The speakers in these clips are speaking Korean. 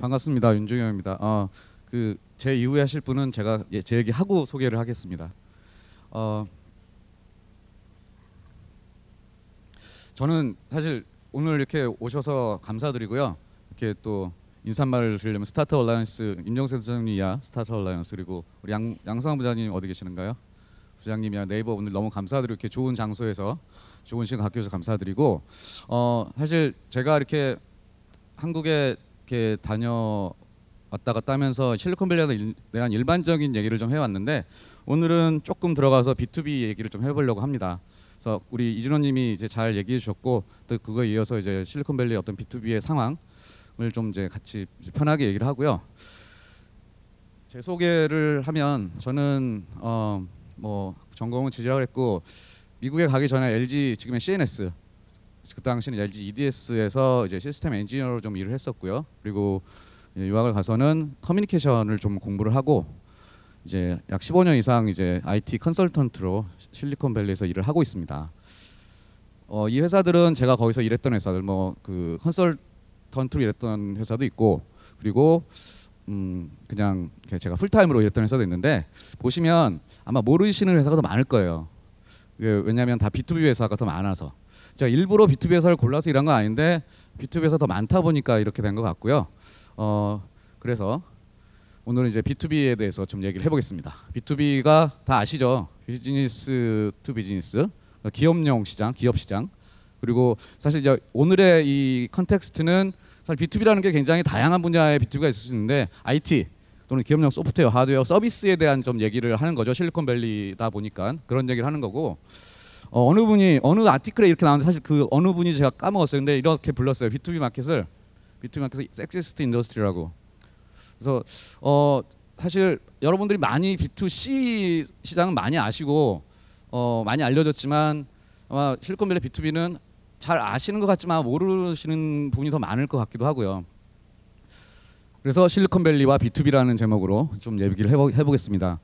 반갑습니다. 윤종영입니다. 어, 그제 이후에 하실 분은 제가 예, 제 얘기 하고 소개를 하겠습니다. 어, 저는 사실 오늘 이렇게 오셔서 감사드리고요. 이렇게 또 인사말을 드리려면 Startup Alliance 임정세 부장님이야 Startup Alliance 그리고 우리 양 양성 부장님 어디 계시는가요? 부장님이야 네이버 오늘 너무 감사드리고 이렇게 좋은 장소에서 좋은 시간 갖게 해서 감사드리고 어 사실 제가 이렇게 한국에 이렇게 다녀 왔다 갔다 하면서 실리콘밸리에 대한 일반적인 얘기를 좀 해왔는데 오늘은 조금 들어가서 B2B 얘기를 좀 해보려고 합니다. 그래서 우리 이준호님이 이제 잘 얘기해 주셨고 또 그거에 이어서 이제 실리콘밸리 어떤 B2B의 상황을 좀 이제 같이 편하게 얘기를 하고요. 제 소개를 하면 저는 어 뭐 전공은 지질학을 했고 미국에 가기 전에 LG 지금의 CNS 그 당시는 LG EDS에서 이제 시스템 엔지니어로 좀 일을 했었고요. 그리고 유학을 가서는 커뮤니케이션을 좀 공부를 하고 이제 약 15년 이상 이제 IT 컨설턴트로 실리콘밸리에서 일을 하고 있습니다. 어, 이 회사들은 제가 거기서 일했던 회사들 뭐 그 컨설턴트로 일했던 회사도 있고 그리고 음 그냥 제가 풀타임으로 일했던 회사도 있는데 보시면 아마 모르시는 회사가 더 많을 거예요. 왜냐하면 다 B2B 회사가 더 많아서 제가 일부러 B2B 회사를 골라서 일한 건 아닌데 B2B 회사 더 많다 보니까 이렇게 된 것 같고요. 어 그래서 오늘은 이제 B2B에 대해서 좀 얘기를 해보겠습니다. B2B가 다 아시죠? business to business, 기업용 시장, 기업 시장. 그리고 사실 이제 오늘의 이 context는 사실 B2B라는 게 굉장히 다양한 분야의 B2B가 있을 수 있는데 IT 또는 기업용 소프트웨어, 하드웨어, 서비스에 대한 좀 얘기를 하는 거죠. 실리콘밸리다 보니까 그런 얘기를 하는 거고 어, 느 분이 어느 article에 이렇게 나오는데 사실 그 어느 분이 제가 까먹었어요. 근데 이렇게 불렀어요. B2B 마켓을 B2B 마켓을 섹시스트 인더스트리라고. 그래서 어 사실 여러분들이 많이 B2C 시장은 많이 아시고 어 많이 알려졌지만 아마 실리콘밸리 B2B는 잘 아시는 것 같지만 모르시는 분이 더 많을 것 같기도 하고요. 그래서 실리콘밸리와 B2B라는 제목으로 좀 얘기를 해보, 해보겠습니다.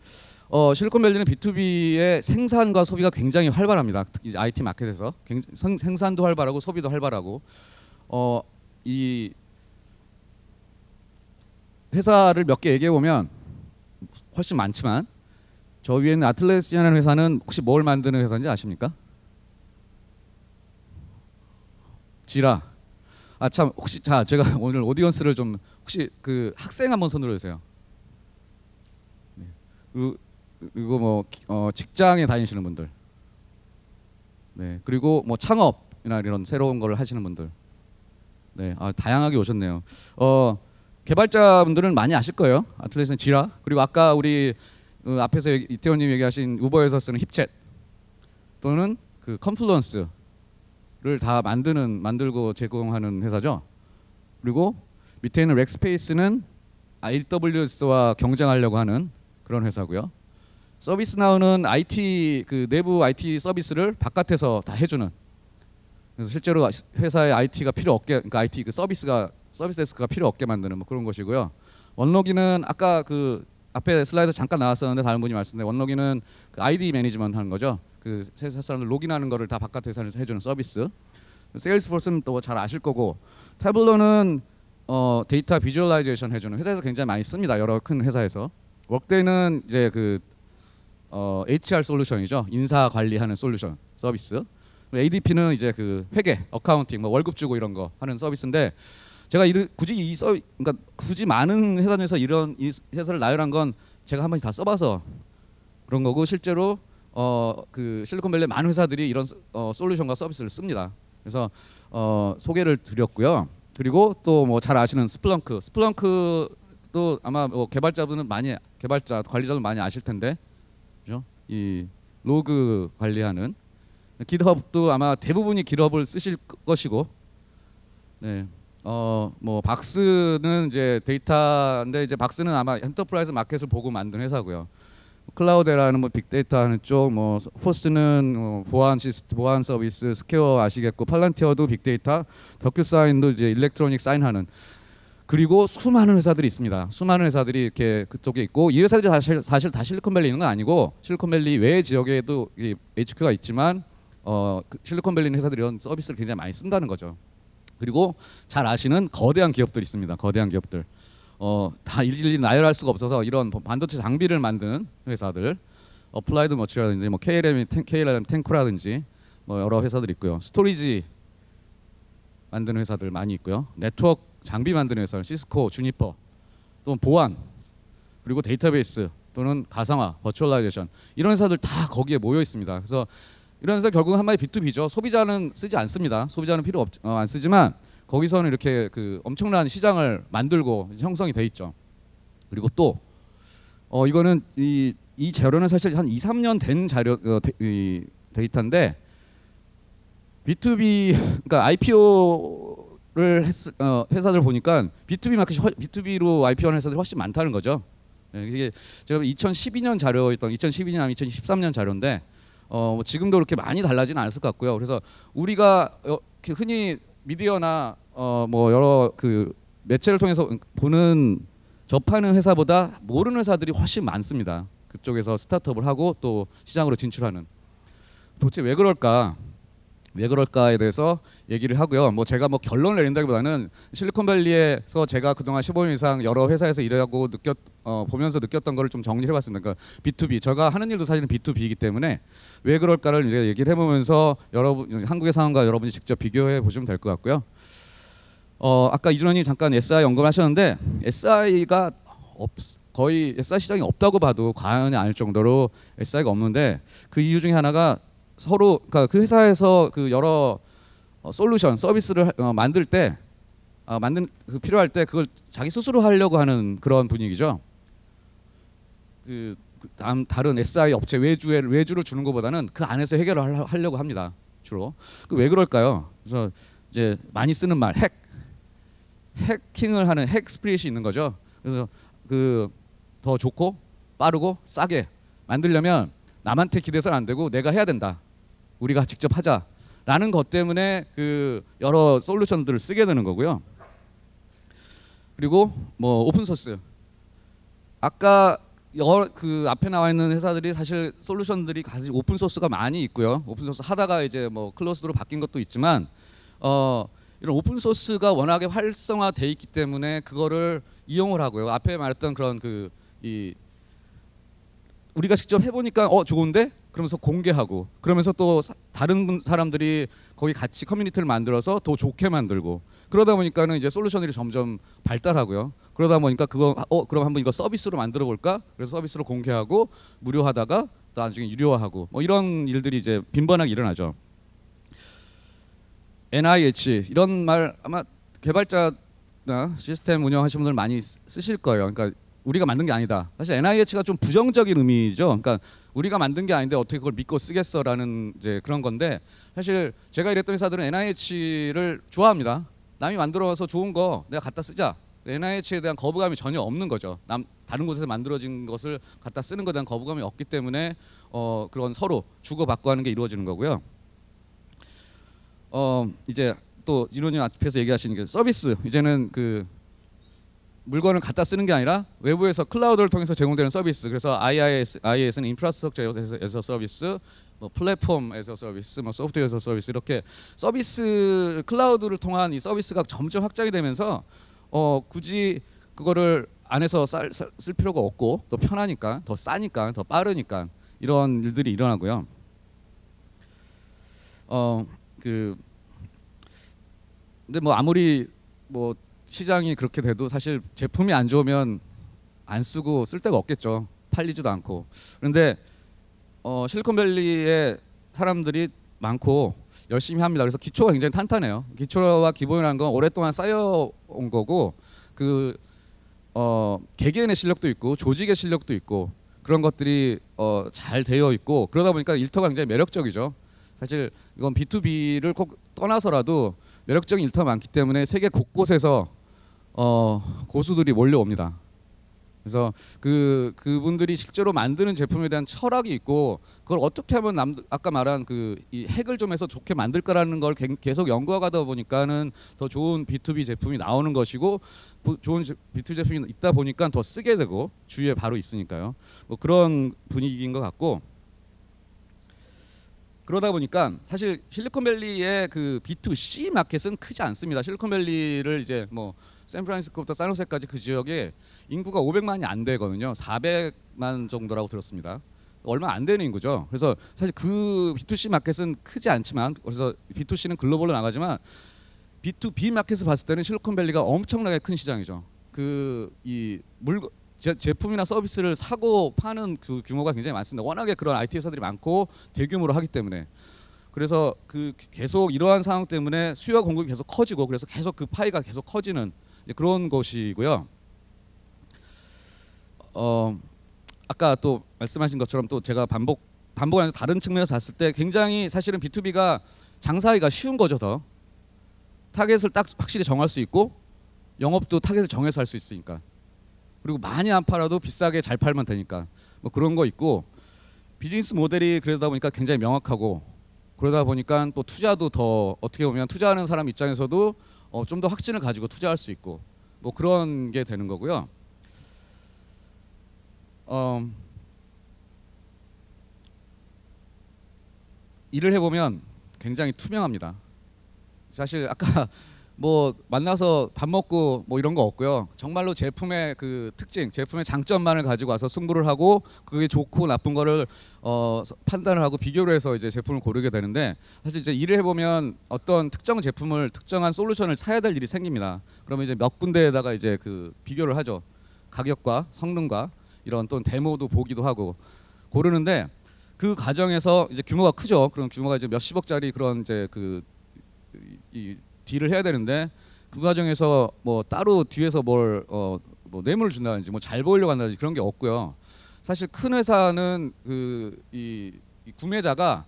어, 실리콘밸리는 B2B의 생산과 소비가 굉장히 활발합니다. 특히 IT 마켓에서 생산도 활발하고 소비도 활발하고 어, 이 회사를 몇 개 얘기해 보면 훨씬 많지만 저 위에 있는 아틀레스라는 회사는 혹시 뭘 만드는 회사인지 아십니까? 지라. 아 참 혹시 자 제가 오늘 오디언스를 좀 혹시 그 학생 한번 손들어 주세요. 네. 그 그리고 뭐 어, 직장에 다니시는 분들, 네 그리고 뭐 창업이나 이런 새로운 걸 하시는 분들, 네 아, 다양하게 오셨네요. 어 개발자분들은 많이 아실 거예요. 아틀레스는 지라 그리고 아까 우리 그 앞에서 이태원님 얘기하신 우버에서 쓰는 힙챗 또는 그 컨플루언스를 다 만드는 만들고 제공하는 회사죠. 그리고 밑에 있는 렉스페이스는 AWS와 경쟁하려고 하는 그런 회사고요. 서비스 나우는 IT 그 내부 IT 서비스를 바깥에서 다 해주는. 그래서 실제로 회사의 IT가 필요 없게, 그러니까 IT 그 서비스가 서비스 데스크가 필요 없게 만드는 뭐 그런 것이고요. 원로기는 아까 그 앞에 슬라이드 잠깐 나왔었는데 다른 분이 말씀드린 OneLogin은 그 ID management 하는 거죠. 그 회사 사람들 로그인하는 거를 다 바깥에서 해주는 서비스. Salesforce는 또 잘 아실 거고 Tableau는 어, data visualization 해주는 회사에서 굉장히 많이 씁니다. 여러 큰 회사에서. Workday는 이제 그 어, HR 솔루션이죠. 인사 관리하는 솔루션 서비스. ADP는 이제 그 회계, accounting, 뭐 월급 주고 이런 거 하는 서비스인데 제가 이르, 굳이 이 서, 그러니까 굳이 많은 회사에서 이런 이 회사를 나열한 건 제가 한 번씩 다 써봐서 그런 거고 실제로 어, 그 실리콘밸리 많은 회사들이 이런 어, 솔루션과 서비스를 씁니다. 그래서 어, 소개를 드렸고요. 그리고 또 뭐 잘 아시는 Splunk, Splunk도 아마 뭐 개발자분은 많이 개발자 관리자들 많이 아실 텐데? 이 로그 관리하는 GitHub도 아마 대부분이 GitHub를 쓰실 것이고 네. 어, 뭐 Box는 이제 데이터인데 이제 Box는 아마 enterprise market을 보고 만든 회사고요. Cloudera는 뭐 빅데이터 하는 쪽, 뭐 포스는 뭐 보안 시스템, 보안 서비스, Square 아시겠고 Palantir도 빅데이터, DocuSign도 이제 electronic sign하는 그리고 수많은 회사들이 있습니다. 수많은 회사들이 이렇게 그쪽에 있고 이 회사들이 사실, 사실 다 실리콘밸리 있는 건 아니고 실리콘밸리 외 지역에도 HQ가 있지만 어, 그 실리콘밸리 회사들이 이런 서비스를 굉장히 많이 쓴다는 거죠. 그리고 잘 아시는 거대한 기업들 있습니다. 거대한 기업들. 어, 다 일일이 나열할 수가 없어서 이런 반도체 장비를 만드는 회사들 Applied Materials라든지 뭐 KLA, KLA-Tencor라든지 뭐 여러 회사들 있고요. 스토리지 만드는 회사들 많이 있고요. 네트워크 장비 만드는 회사 Cisco, Juniper, 또 보안 그리고 데이터베이스 또는 가상화, virtualization 이런 회사들 다 거기에 모여 있습니다. 그래서 이런 회사 결국 한마디 B2B죠. 소비자는 쓰지 않습니다. 소비자는 필요 없, 어, 안 쓰지만 거기서는 이렇게 그 엄청난 시장을 만들고 형성이 돼 있죠. 그리고 또 어, 이거는 이, 이 자료는 사실 한 2, 3년 된 자료 어, 데, 이, 데이터인데 B2B 그러니까 IPO 를 했, 어, 회사들 보니까 B2B 마켓이 훨- B2B로 IPO하는 회사들이 훨씬 많다는 거죠. 예, 이게 제가 2012년 자료였던 2012년 2013년 자료인데 어, 뭐 지금도 그렇게 많이 달라지는 않았을 것 같고요. 그래서 우리가 어, 흔히 미디어나 어, 뭐 여러 그 매체를 통해서 보는 접하는 회사보다 모르는 회사들이 훨씬 많습니다. 그쪽에서 스타트업을 하고 또 시장으로 진출하는 도대체 왜 그럴까? 왜 그럴까에 대해서 얘기를 하고요. 뭐 제가 뭐 결론을 내린다기보다는 실리콘밸리에서 제가 그동안 15년 이상 여러 회사에서 일하고 느꼈 어, 보면서 느꼈던 거를 좀 정리를 해봤습니다. 그러니까 B2B 제가 하는 일도 사실은 B2B이기 때문에 왜 그럴까를 이제 얘기를 해 보면서 여러분 한국의 상황과 여러분이 직접 비교해 보시면 될 것 같고요. 어 아까 이준원님 잠깐 SI 언급하셨는데 SI가 없 거의 SI 시장이 없다고 봐도 과언이 아닐 정도로 SI가 없는데 그 이유 중에 하나가 서로 그러니까 그 회사에서 그 여러 어, 솔루션 서비스를 하- 어, 만들 때 아, 만든 그 필요할 때 그걸 자기 스스로 하려고 하는 그런 분위기죠. 그그 다음 다른 SI 업체 외주에 외주를 주는 것보다는 그 안에서 해결을 할- 하려고 합니다. 주로. 그 왜 그럴까요? 그래서 이제 많이 쓰는 말 핵. 해킹을 하는 핵 스프릿이 있는 거죠. 그래서 그 더 좋고 빠르고 싸게 만들려면 남한테 기대서는 안 되고 내가 해야 된다. 우리가 직접 하자라는 것 때문에 그 여러 솔루션들을 쓰게 되는 거고요. 그리고 뭐 open source. 아까 그 앞에 나와 있는 회사들이 사실 솔루션들이 가지 open source가 많이 있고요. open source 하다가 이제 뭐 closed로 바뀐 것도 있지만 어 이런 오픈 소스가 워낙에 활성화돼 있기 때문에 그거를 이용을 하고요. 앞에 말했던 그런 그 이 우리가 직접 해보니까 어 좋은데 그러면서 공개하고 그러면서 또 사- 다른 분, 사람들이 거기 같이 커뮤니티를 만들어서 더 좋게 만들고 그러다 보니까는 이제 솔루션들이 점점 발달하고요. 그러다 보니까 그거 어 그럼 한번 이거 서비스로 만들어 볼까? 그래서 서비스로 공개하고 무료하다가 또 나중에 유료화하고 뭐 이런 일들이 이제 빈번하게 일어나죠. NIH 이런 말 아마 개발자나 시스템 운영하시는 분들 많이 쓰- 쓰실 거예요. 그러니까 우리가 만든 게 아니다. 사실 NIH가 좀 부정적인 의미죠. 그러니까 우리가 만든 게 아닌데 어떻게 그걸 믿고 쓰겠어라는 이제 그런 건데 사실 제가 일했던 회사들은 NIH를 좋아합니다. 남이 만들어서 좋은 거 내가 갖다 쓰자. NIH에 대한 거부감이 전혀 없는 거죠. 남 다른 곳에서 만들어진 것을 갖다 쓰는 것에 대한 거부감이 없기 때문에 어 그런 서로 주고받고 하는 게 이루어지는 거고요. 어 이제 또 이론님 앞에서 얘기하시는 게 서비스 이제는 그 물건을 갖다 쓰는 게 아니라 외부에서 클라우드를 통해서 제공되는 서비스. 그래서 IIS, IIS는 인프라스트럭처에서 서비스, 뭐 platform as a service, 뭐 software as a service 이렇게 서비스 클라우드를 통한 이 서비스가 점점 확장이 되면서 어 굳이 그거를 안에서 쌀, 쌀- 쓸 필요가 없고 또 편하니까 더 싸니까 더 빠르니까 이런 일들이 일어나고요. 어그 근데 뭐 아무리 뭐 시장이 그렇게 돼도 사실 제품이 안 좋으면 안 쓰고 쓸 데가 없겠죠. 팔리지도 않고. 그런데 어, 실리콘밸리에 사람들이 많고 열심히 합니다. 그래서 기초가 굉장히 탄탄해요. 기초와 기본이라는 건 오랫동안 쌓여온 거고 그 어, 개개인의 실력도 있고 조직의 실력도 있고 그런 것들이 어, 잘 되어 있고 그러다 보니까 일터가 굉장히 매력적이죠. 사실 이건 B2B를 꼭 떠나서라도 매력적인 일터가 많기 때문에 세계 곳곳에서 어, 고수들이 몰려옵니다. 그래서 그 그분들이 실제로 만드는 제품에 대한 철학이 있고 그걸 어떻게 하면 남 아까 말한 그 이 핵을 좀 해서 좋게 만들까라는 걸 갱- 계속 연구하다 보니까는 더 좋은 B2B 제품이 나오는 것이고 보- 좋은 제- B2B 제품이 있다 보니까 더 쓰게 되고 주위에 바로 있으니까요. 뭐 그런 분위기인 것 같고 그러다 보니까 사실 실리콘밸리의 그 B2C 마켓은 크지 않습니다. 실리콘밸리를 이제 뭐 샌프란시스코부터 산호세까지 그 지역에 인구가 500만이 안 되거든요. 400만 정도라고 들었습니다. 얼마 안 되는 인구죠. 그래서 사실 그 B2C 마켓은 크지 않지만 그래서 B2C는 글로벌로 나가지만 B2B 마켓을 봤을 때는 실리콘밸리가 엄청나게 큰 시장이죠. 그 이 물건 제, 제품이나 서비스를 사고 파는 그 규모가 굉장히 많습니다. 워낙에 그런 IT 회사들이 많고 대규모로 하기 때문에 그래서 그 계속 이러한 상황 때문에 수요와 공급이 계속 커지고 그래서 계속 그 파이가 계속 커지는 그런 것이고요. 어 아까 또 말씀하신 것처럼 또 제가 반복 반복이 아니라 다른 측면에서 봤을 때 굉장히 사실은 B2B가 장사하기가 쉬운 거죠 더. 타겟을 딱 확실히 정할 수 있고 영업도 타겟을 정해서 할 수 있으니까. 그리고 많이 안 팔아도 비싸게 잘 팔면 되니까. 뭐 그런 거 있고 비즈니스 모델이 그러다 보니까 굉장히 명확하고 그러다 보니까 또 투자도 더 어떻게 보면 투자하는 사람 입장에서도 어, 좀 더 확신을 가지고 투자할 수 있고 뭐 그런 게 되는 거고요. 어, 일을 해보면 굉장히 투명합니다. 사실 아까 뭐 만나서 밥 먹고 뭐 이런 거 없고요. 정말로 제품의 그 특징, 제품의 장점만을 가지고 와서 승부를 하고 그게 좋고 나쁜 거를 어 판단을 하고 비교를 해서 이제 제품을 고르게 되는데 사실 이제 일을 해보면 어떤 특정 제품을 특정한 솔루션을 사야 될 일이 생깁니다. 그러면 이제 몇 군데에다가 이제 그 비교를 하죠. 가격과 성능과 이런 또 데모도 보기도 하고 고르는데 그 과정에서 이제 규모가 크죠. 그럼 규모가 이제 몇십억짜리 그런 이제 그 이 딜을 해야 되는데 그 과정에서 뭐 따로 뒤에서 뭘 어 뭐 뇌물을 준다든지 뭐 잘 보이려고 한다든지 그런 게 없고요. 사실 큰 회사는 그이 구매자가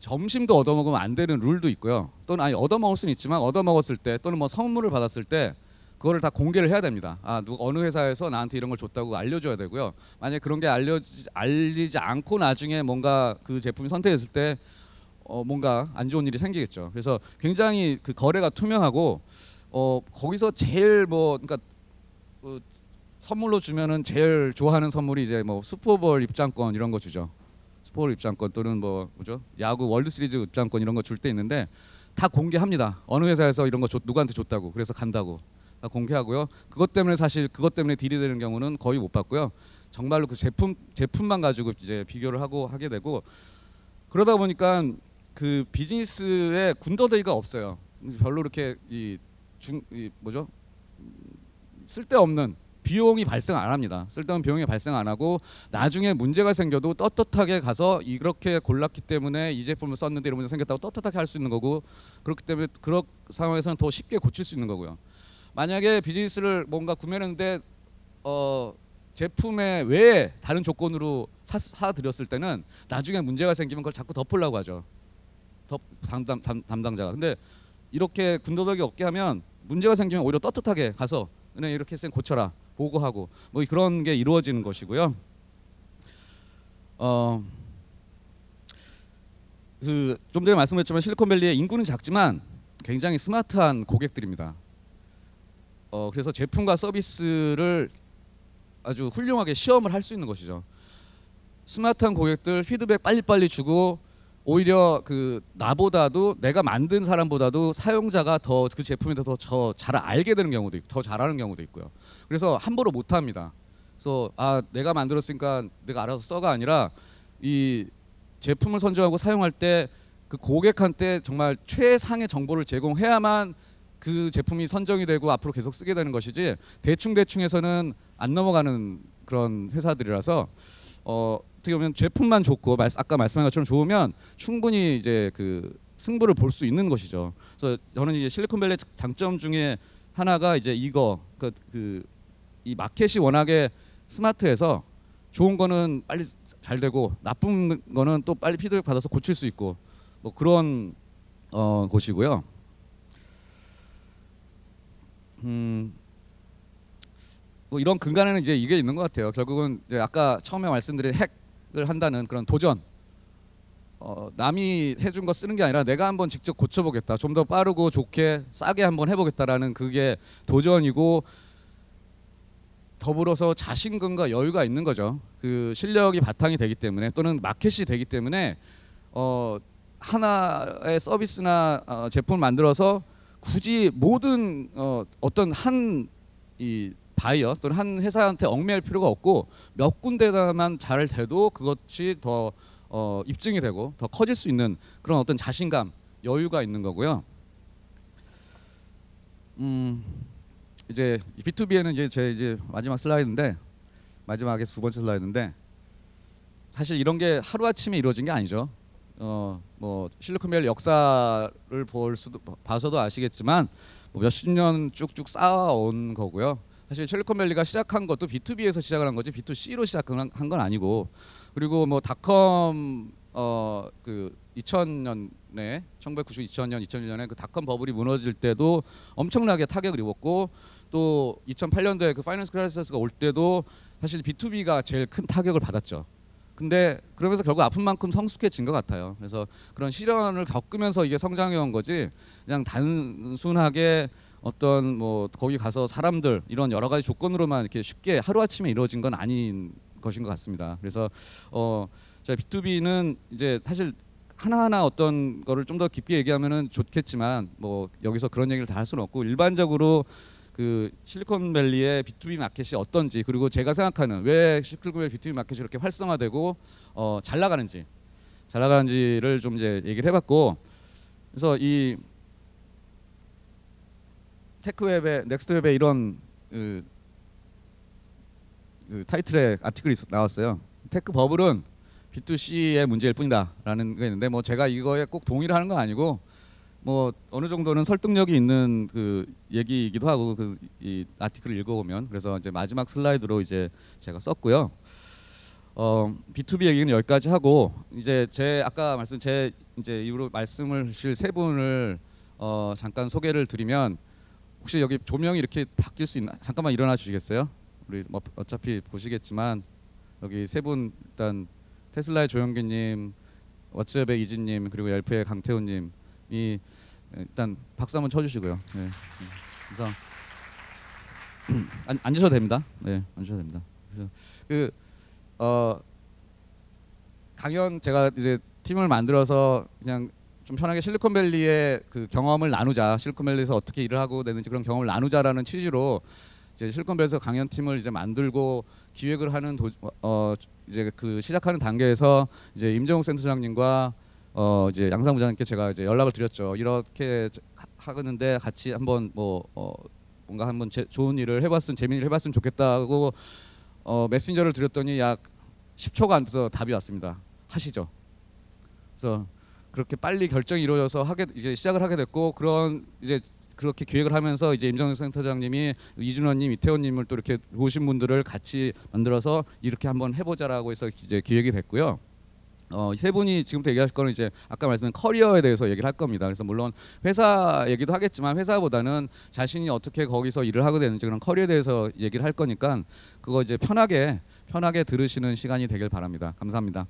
점심도 얻어먹으면 안 되는 룰도 있고요. 또는 아니 얻어먹을 수는 있지만 얻어먹었을 때 또는 뭐 선물을 받았을 때 그거를 다 공개를 해야 됩니다. 아, 누 어느 회사에서 나한테 이런 걸 줬다고 알려줘야 되고요. 만약 그런 게 알려지 알리지 않고 나중에 뭔가 그 제품이 선택했을 때 어, 뭔가 안 좋은 일이 생기겠죠. 그래서 굉장히 그 거래가 투명하고 어, 거기서 제일 뭐 그러니까 어, 선물로 주면은 제일 좋아하는 선물이 이제 뭐 슈퍼볼 입장권 이런 거 주죠. 슈퍼볼 입장권 또는 뭐 뭐죠? 야구 월드 시리즈 입장권 이런 거 줄 때 있는데 다 공개합니다. 어느 회사에서 이런 거 줬, 누구한테 줬다고 그래서 간다고 다 공개하고요. 그것 때문에 사실 그것 때문에 딜이 되는 경우는 거의 못 봤고요. 정말로 그 제품 제품만 가지고 이제 비교를 하고 하게 되고 그러다 보니까 그 비즈니스에 군더더기가 없어요. 별로 이렇게 이 중 이 뭐죠? 쓸데없는 비용이 발생 안 합니다. 쓸데없는 비용이 발생 안 하고 나중에 문제가 생겨도 떳떳하게 가서 이렇게 골랐기 때문에 이 제품을 썼는데 이런 문제 생겼다고 떳떳하게 할 수 있는 거고 그렇기 때문에 그런 상황에서는 더 쉽게 고칠 수 있는 거고요. 만약에 비즈니스를 뭔가 구매했는데 어 제품의 외에 다른 조건으로 사, 사드렸을 때는 나중에 문제가 생기면 그걸 자꾸 덮으려고 하죠. 더 담당 담, 담당자가. 근데 이렇게 군더더기 없게 하면 문제가 생기면 오히려 떳떳하게 가서 그냥 이렇게 쌤 고쳐라 보고하고 뭐 그런 게 이루어지는 것이고요. 어. 그 좀 전에 말씀드렸지만 실리콘밸리의 인구는 작지만 굉장히 스마트한 고객들입니다. 어 그래서 제품과 서비스를 아주 훌륭하게 시험을 할 수 있는 것이죠. 스마트한 고객들 피드백 빨리빨리 주고 오히려 그 나보다도 내가 만든 사람보다도 사용자가 더 그 제품에 대해서 더 잘 알게 되는 경우도 있고 더 잘하는 경우도 있고요. 그래서 함부로 못 합니다. 그래서 아 내가 만들었으니까 내가 알아서 써가 아니라 이 제품을 선정하고 사용할 때 그 고객한테 정말 최상의 정보를 제공해야만 그 제품이 선정이 되고 앞으로 계속 쓰게 되는 것이지 대충 대충해서는 안 넘어가는 그런 회사들이라서 어 어떻게 보면 제품만 좋고 말, 아까 말씀한 것처럼 좋으면 충분히 이제 그 승부를 볼 수 있는 것이죠. 그래서 저는 이제 실리콘밸리 장점 중에 하나가 이제 이거 그 그 이 마켓이 워낙에 스마트해서 좋은 거는 빨리 잘 되고 나쁜 거는 또 빨리 피드백 받아서 고칠 수 있고 뭐 그런 어 곳이고요. 음. 뭐 이런 근간에는 이제 이게 있는 것 같아요. 결국은 아까 처음에 말씀드린 핵을 한다는 그런 도전. 어, 남이 해준 거 쓰는 게 아니라 내가 한번 직접 고쳐보겠다. 좀 더 빠르고 좋게 싸게 한번 해보겠다라는 그게 도전이고 더불어서 자신감과 여유가 있는 거죠. 그 실력이 바탕이 되기 때문에 또는 마켓이 되기 때문에 어, 하나의 서비스나 어, 제품을 만들어서 굳이 모든 어, 어떤 한이 바이어 또는 한 회사한테 얽매일 필요가 없고 몇 군데다만 잘 돼도 그것이 더 어, 입증이 되고 더 커질 수 있는 그런 어떤 자신감, 여유가 있는 거고요. 음, 이제 B2B에는 이제 제 이제 마지막 슬라이드인데 마지막에 두 번째 슬라이드인데 사실 이런 게 하루 아침에 이루어진 게 아니죠. 어, 뭐 실리콘밸리 역사를 볼 수도 봐서도 아시겠지만 뭐 몇십 년 쭉쭉 쌓아온 거고요. 사실 실리콘밸리가 시작한 것도 B2B에서 시작을 한 거지 B2C로 시작한 건 아니고 그리고 뭐 dot-com 어 그 2000년에 1990 2000년 2001년에 그 dot-com bubble이 무너질 때도 엄청나게 타격을 입었고 또 2008년도에 그 finance crisis가 올 때도 사실 B2B가 제일 큰 타격을 받았죠. 근데 그러면서 결국 아픈 만큼 성숙해진 것 같아요. 그래서 그런 시련을 겪으면서 이게 성장해 온 거지 그냥 단순하게 어떤 뭐 거기 가서 사람들 이런 여러 가지 조건으로만 이렇게 쉽게 하루 아침에 이루어진 건 아닌 것인 것 같습니다. 그래서 어 저희 B2B는 이제 사실 하나하나 어떤 거를 좀 더 깊게 얘기하면은 좋겠지만 뭐 여기서 그런 얘기를 다 할 수는 없고 일반적으로 그 실리콘밸리의 B2B 마켓이 어떤지 그리고 제가 생각하는 왜 실리콘밸리 B2B 마켓이 이렇게 활성화되고 어, 잘 나가는지 잘 나가는지를 좀 이제 얘기를 해봤고 그래서 이 테크웹에 넥스트웹에 이런 그, 그 타이틀의 article이 있- 나왔어요. tech bubble은 B2C의 문제일 뿐이다라는 게 있는데 뭐 제가 이거에 꼭 동의를 하는 건 아니고 뭐 어느 정도는 설득력이 있는 그 얘기이기도 하고 그 이 article을 읽어보면 그래서 이제 마지막 슬라이드로 이제 제가 썼고요. 어 B2B 얘기는 여기까지 하고 이제 제 아까 말씀 제 이제 이후로 말씀을 하실 세 분을 어 잠깐 소개를 드리면 혹시 여기 조명이 이렇게 바뀔 수 있나? 잠깐만 일어나 주시겠어요? 우리 뭐 어차피 보시겠지만 여기 세 분 일단 테슬라의 조영기님, 왓츠앱의 이진님 그리고 옐프의 강태훈님이 일단 박수 한번 쳐주시고요. 네. 그래서 앉, 앉으셔도 됩니다. 네, 앉으셔도 됩니다. 그래서 그 어, 강연 제가 이제 팀을 만들어서 그냥 좀 편하게 실리콘밸리의 그 경험을 나누자, 실리콘밸리에서 어떻게 일을 하고 되는지 그런 경험을 나누자라는 취지로 이제 실리콘밸리에서 강연 팀을 이제 만들고 기획을 하는 도, 어 이제 그 시작하는 단계에서 이제 임정욱 센터장님과 어 이제 양상 부장님께 제가 이제 연락을 드렸죠. 이렇게 하- 하는데 같이 한번 뭐 어, 뭔가 한번 제, 좋은 일을 해봤으면 일을 해봤으면 좋겠다고 어, 메신저를 드렸더니 약 10초가 안 돼서 답이 왔습니다. 하시죠. 그래서 그렇게 빨리 결정이 이루어져서 하게 이제 시작을 하게 됐고 그런 이제 그렇게 기획을 하면서 이제 임정혁 센터장님이 이준원님, 이태원님을 또 이렇게 오신 분들을 같이 만들어서 이렇게 한번 해보자라고 해서 이제 기획이 됐고요. 어, 이세 분이 지금부터 얘기하실 거는 이제 아까 말씀드린 커리어에 대해서 얘기를 할 겁니다. 그래서 물론 회사 얘기도 하겠지만 회사보다는 자신이 어떻게 거기서 일을 하게 되는지 그런 커리어에 대해서 얘기를 할 거니까 그거 이제 편하게 편하게 들으시는 시간이 되길 바랍니다. 감사합니다.